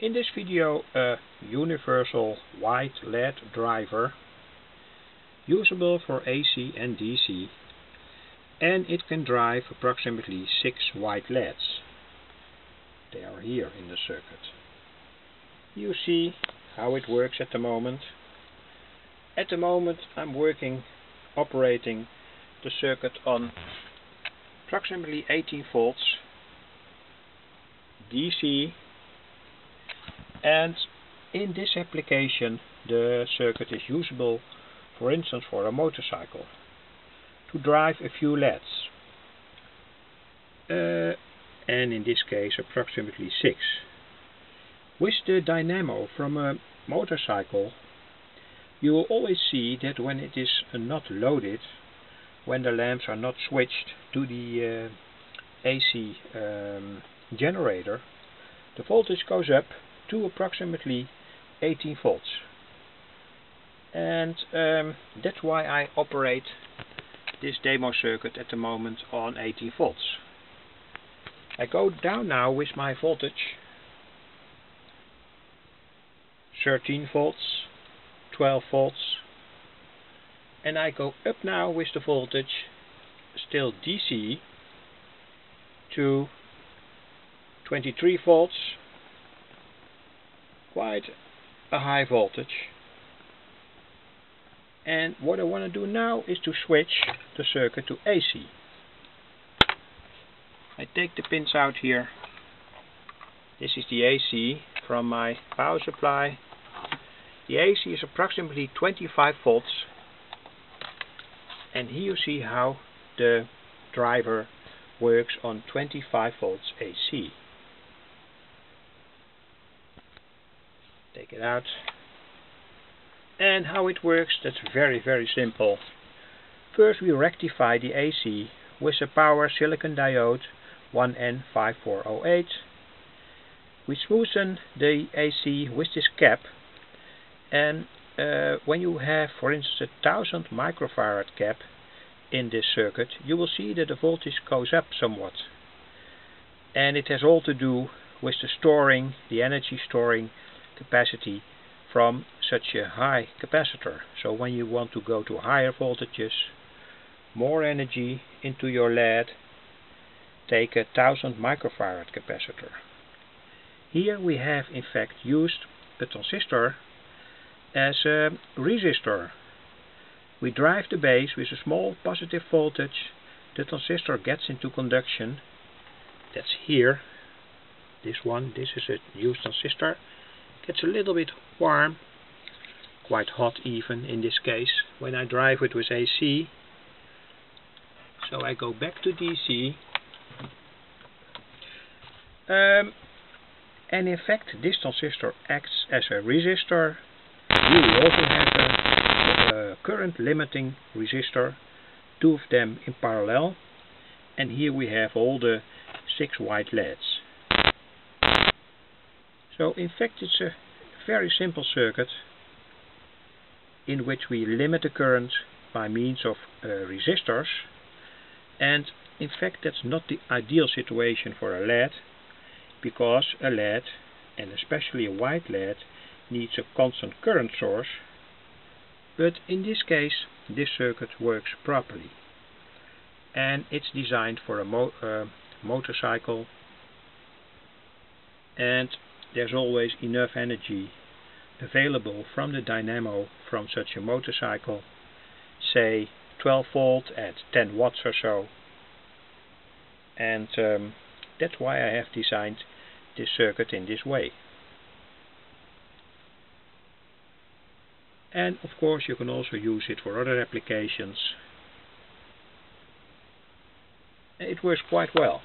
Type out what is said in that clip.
In this video a universal white LED driver usable for AC and DC and it can drive approximately 6 white LEDs. They are here in the circuit. You see how it works at the moment. At the moment I'm working, operating the circuit on approximately 18 volts DC and in this application the circuit is usable for instance for a motorcycle to drive a few LEDs uh, and in this case approximately 6 with the dynamo from a motorcycle you will always see that when it is not loaded when the lamps are not switched to the uh, AC um, generator the voltage goes up to approximately 18 volts and um, that's why I operate this demo circuit at the moment on 18 volts. I go down now with my voltage 13 volts, 12 volts and I go up now with the voltage still DC to 23 volts quite a high voltage. And what I want to do now is to switch the circuit to AC I take the pins out here. This is the AC from my power supply. The AC is approximately 25 volts. And here you see how the driver works on 25 volts AC take it out. And how it works that's very very simple. First we rectify the AC with a power silicon diode 1N5408 we smoothen the AC with this cap. And uh, when you have for instance a 1000 microfarad cap in this circuit you will see that the voltage goes up somewhat. And it has all to do with the storing the energy storing capacity from such a high capacitor. So when you want to go to higher voltages, more energy into your LED, take a 1000 microfarad capacitor. Here we have in fact used a transistor as a resistor. We drive the base with a small positive voltage, the transistor gets into conduction, that's here, this one, this is a used transistor, gets a little bit warm, quite hot even in this case, when I drive it with AC. So I go back to DC. Um, and in fact this transistor acts as a resistor. We also have a, a current limiting resistor, two of them in parallel. And here we have all the six white LEDs. So in fact it's a very simple circuit in which we limit the current by means of uh, resistors. And in fact that's not the ideal situation for a LED because a LED and especially a white LED needs a constant current source. But in this case this circuit works properly. And it's designed for a mo uh, motorcycle. And there's always enough energy available from the dynamo from such a motorcycle, say 12 volt at 10 watts or so. And um, that's why I have designed this circuit in this way. And of course you can also use it for other applications. It works quite well.